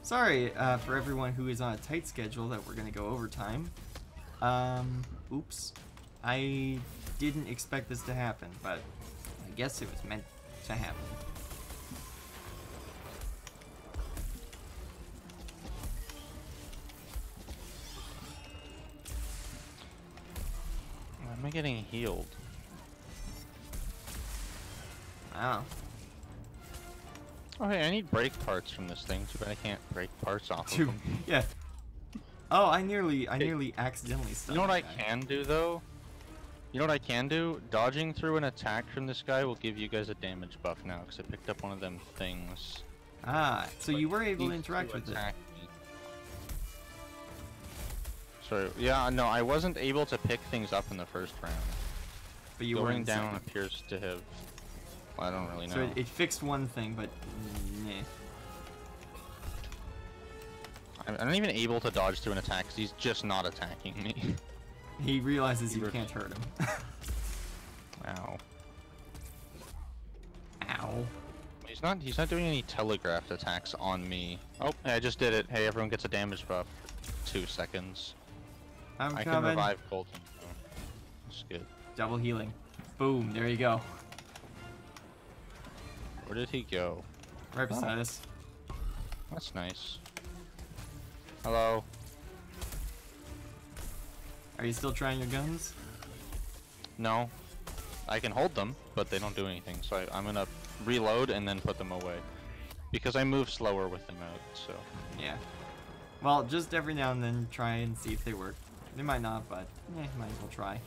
Sorry uh, for everyone who is on a tight schedule that we're going to go overtime. Um, oops. I didn't expect this to happen, but guess it was meant to happen. Why am I getting healed? Wow. Oh hey, I need brake parts from this thing. Too bad I can't break parts off of them. yeah. Oh, I nearly, I nearly accidentally You know what I guy. can do though? You know what I can do? Dodging through an attack from this guy will give you guys a damage buff now, because I picked up one of them things. Ah, so you were able to interact with it. me. Sorry, yeah, no, I wasn't able to pick things up in the first round. But you were Going down second. appears to have. I don't really know. So it, it fixed one thing, but nah. I'm I'm not even able to dodge through an attack because he's just not attacking me. He realizes You you can't hurt him. Ow. Ow. He's not. He's not doing any telegraphed attacks on me. Oh, I just did it. Hey, everyone gets a damage buff. Two seconds. I'm I can revive Colton. So that's good. Double healing. Boom, there you go. Where did he go? Right beside oh. us. That's nice. Hello. Are you still trying your guns? No. I can hold them, but they don't do anything. So I, I'm gonna reload and then put them away. Because I move slower with them out, so. Yeah. Well, just every now and then try and see if they work. They might not, but eh, might as well try.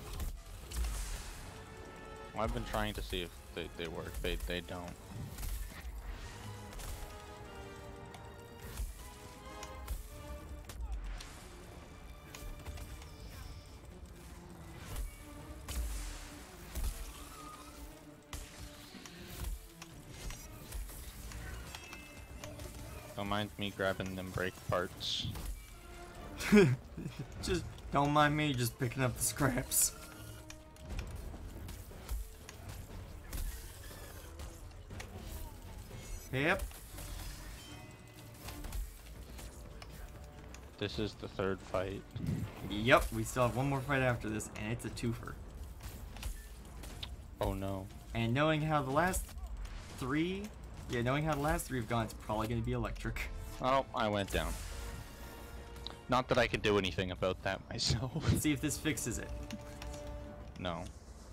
Well, I've been trying to see if they, they work. They, they don't. Don't mind me grabbing them brake parts. just don't mind me just picking up the scraps. Yep. This is the third fight. Yep, we still have one more fight after this, and it's a twofer. Oh no. And knowing how the last three, yeah, knowing how the last three have gone, it's probably going to be electric. Oh, I went down. Not that I could do anything about that myself. Let's see if this fixes it. no.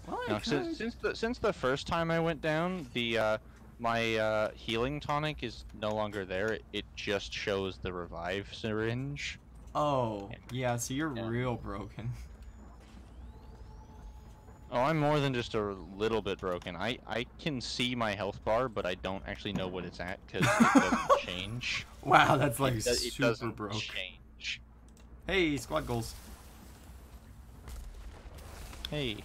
Well, No, since, since the since the first time I went down, the uh, my uh, healing tonic is no longer there. It, it just shows the revive syringe. Oh, yeah, so you're Yeah. real broken. Oh, I'm more than just a little bit broken. I I can see my health bar, but I don't actually know what it's at because it doesn't change. Wow, that's like it, do- it super doesn't broke. change. Hey, squad goals. Hey.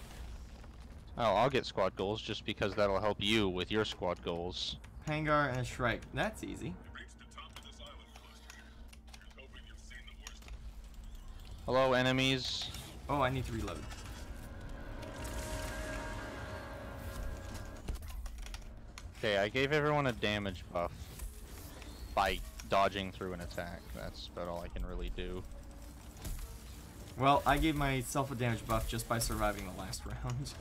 Oh, I'll get squad goals just because that'll help you with your squad goals. Hangar and Shrike. That's easy. You reached the top of this island cluster. Here's hoping you've seen the worst of it. Hello, enemies. Oh, I need to reload. Okay, I gave everyone a damage buff by dodging through an attack. That's about all I can really do. Well, I gave myself a damage buff just by surviving the last round.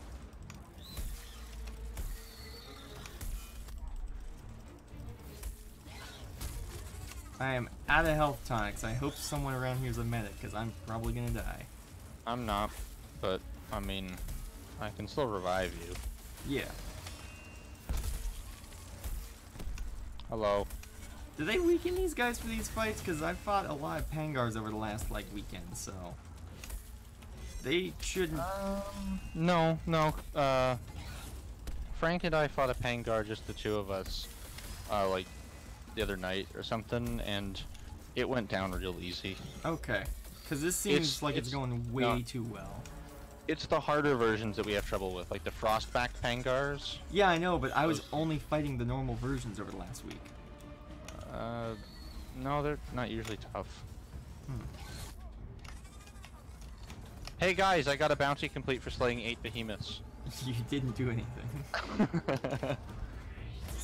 I am out of health tonics. I hope someone around here is a medic, because I'm probably gonna die. I'm not, but I mean, I can still revive you. Yeah. Hello. Do they weaken these guys for these fights? Because I've fought a lot of Pangars over the last, like, weekend, so... They shouldn't... No, no. Uh, Frank and I fought a Pangar, just the two of us, uh, like the other night or something, and it went down real easy. Okay. Because this seems It's- like it's, it's going way not- too well. It's the harder versions that we have trouble with, like the Frostback Pangars. Yeah, I know, but I was only fighting the normal versions over the last week. Uh, no, they're not usually tough. Hmm. Hey guys, I got a bounty complete for slaying eight behemoths. you didn't do anything.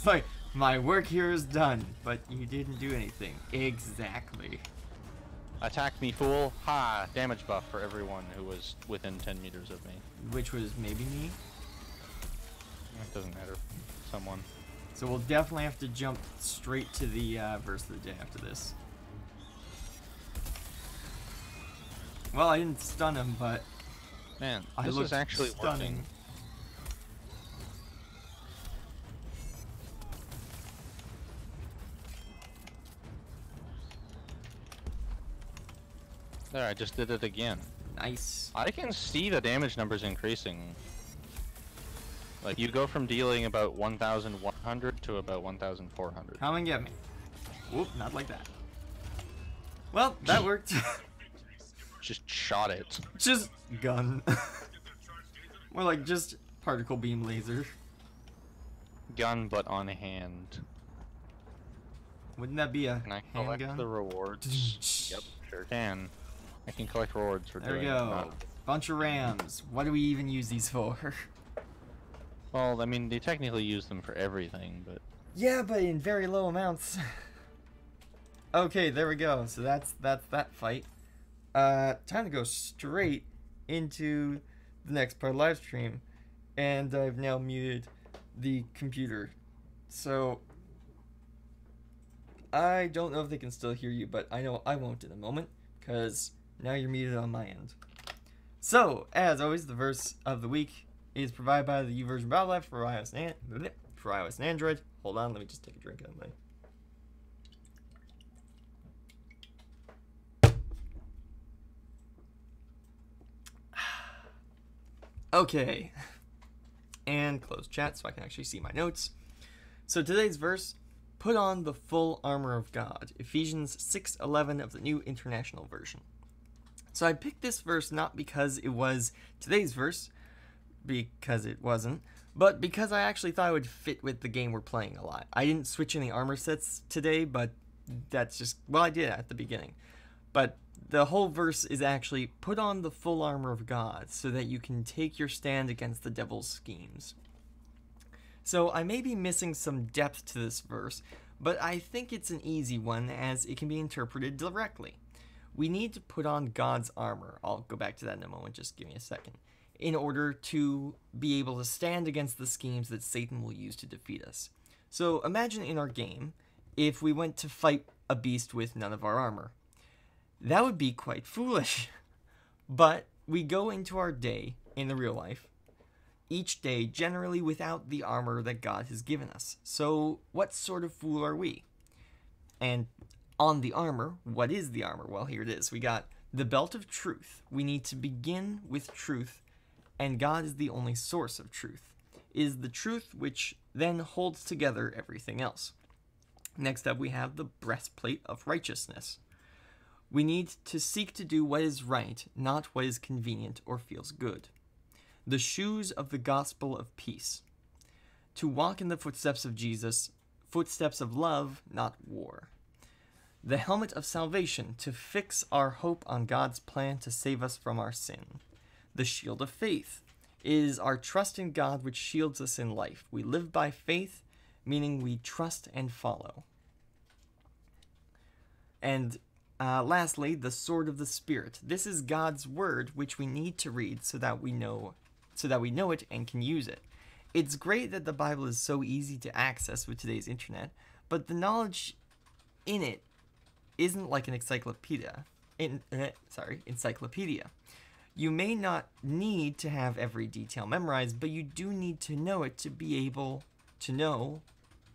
It's like, my work here is done, but you didn't do anything. Exactly. Attack me, fool! Ha! Damage buff for everyone who was within 10 meters of me. Which was maybe me. It doesn't matter. Someone. So we'll definitely have to jump straight to the uh, verse of the day after this. Well, I didn't stun him, but Man, I this is actually stunning. working. There, I just did it again. Nice. I can see the damage numbers increasing. Like, you go from dealing about 1,100 to about 1,400. Come and get me. Whoop, not like that. Well, that worked. Just shot it. just gun. More like just particle beam laser. Gun, but on hand. Wouldn't that be a Can I collect handgun? the rewards? yep, sure can. I can collect rewards for There we go. Bunch of rams. What do we even use these for? Well, I mean, they technically use them for everything, but yeah, but in very low amounts. okay, there we go. So that's that's that fight. Uh, time to go straight into the next part of live stream, and I've now muted the computer. So I don't know if they can still hear you, but I know I won't in a moment because now you're muted on my end. So, as always, the verse of the week is provided by the YouVersion Bible App for iOS and for iOS and Android. Hold on, let me just take a drink of my. Okay. And close chat so I can actually see my notes. So today's verse put on the full armor of God. Ephesians 6:11 of the New International Version. So I picked this verse not because it was today's verse, because it wasn't, but because I actually thought it would fit with the game we're playing a lot. I didn't switch any armor sets today, but that's just well I did at the beginning. But the whole verse is actually put on the full armor of God so that you can take your stand against the devil's schemes. So I may be missing some depth to this verse, but I think it's an easy one as it can be interpreted directly. We need to put on God's armor. I'll go back to that in a moment, just give me a second. In order to be able to stand against the schemes that Satan will use to defeat us. So imagine in our game if we went to fight a beast with none of our armor. That would be quite foolish. But we go into our day in the real life, each day generally without the armor that God has given us. So, what sort of fool are we? And on the armor, what is the armor? Well, here it is. We got the belt of truth. We need to begin with truth, and God is the only source of truth. is the truth which then holds together everything else. Next up, we have the breastplate of righteousness. We need to seek to do what is right, not what is convenient or feels good. The shoes of the gospel of peace. To walk in the footsteps of Jesus, footsteps of love, not war. The helmet of salvation to fix our hope on God's plan to save us from our sin. The shield of faith is our trust in God which shields us in life. We live by faith, meaning we trust and follow. And uh, lastly, the sword of the spirit. This is God's word, which we need to read so that we know, so that we know it and can use it. It's great that the Bible is so easy to access with today's internet, but the knowledge in it isn't like an encyclopedia. In, uh, sorry, encyclopedia. You may not need to have every detail memorized, but you do need to know it to be able to know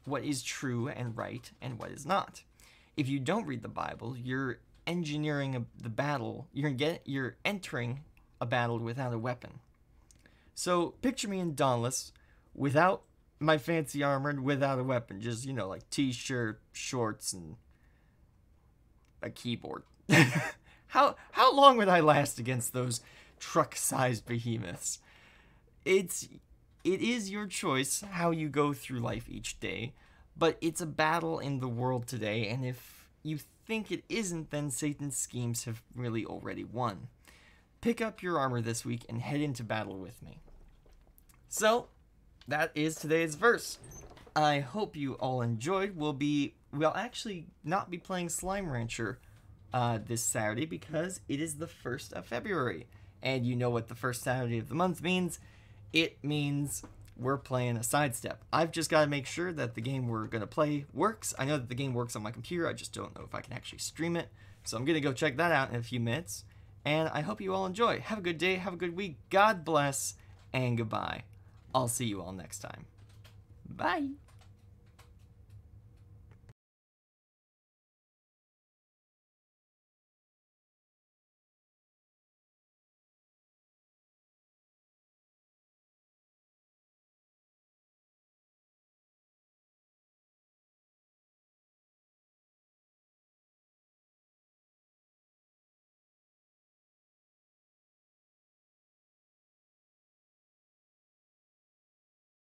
what is true and right and what is not if you don't read the Bible, you're engineering a, the battle. You're get you're entering a battle without a weapon. So picture me in Dauntless, without my fancy armor and without a weapon, just you know like t-shirt, shorts, and a keyboard. how how long would I last against those truck-sized behemoths? It's it is your choice how you go through life each day but it's a battle in the world today, and if you think it isn't, then Satan's schemes have really already won. Pick up your armor this week and head into battle with me. So, that is today's verse. I hope you all enjoyed. We'll be we'll actually not be playing Slime Rancher uh, this Saturday because it is the 1st of February. And you know what the first Saturday of the month means? It means we're playing a sidestep. I've just got to make sure that the game we're going to play works. I know that the game works on my computer, I just don't know if I can actually stream it. So I'm going to go check that out in a few minutes. And I hope you all enjoy. Have a good day, have a good week. God bless, and goodbye. I'll see you all next time. Bye.